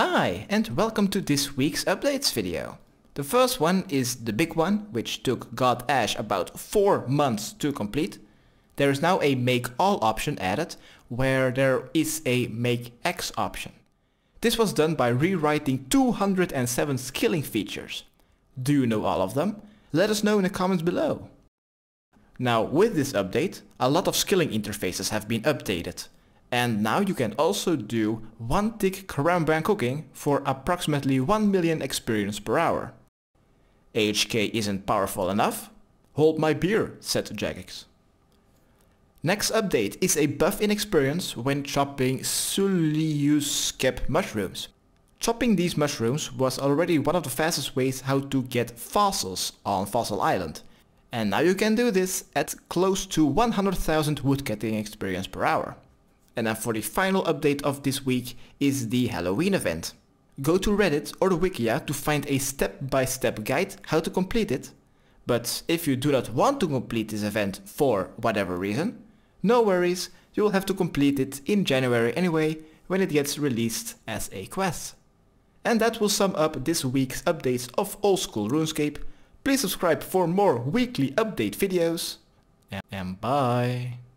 Hi and welcome to this week's updates video. The first one is the big one, which took Mod Ash about 4 months to complete. There is now a make all option added, where there is a make X option. This was done by rewriting 207 skilling features. Do you know all of them? Let us know in the comments below. Now with this update, a lot of skilling interfaces have been updated. And now you can also do one tick Karambwan cooking for approximately 1 million experience per hour. HK isn't powerful enough? Hold my beer, said Jagex. Next update is a buff in experience when chopping Sulliuscep mushrooms. Chopping these mushrooms was already one of the fastest ways how to get fossils on Fossil Island. And now you can do this at close to 100,000 woodcutting experience per hour. And then for the final update of this week is the Halloween event. Go to Reddit or the Wikia to find a step-by-step -step guide how to complete it. But if you do not want to complete this event for whatever reason, no worries, you will have to complete it in January anyway when it gets released as a quest. And that will sum up this week's updates of Old School RuneScape. Please subscribe for more weekly update videos. And bye!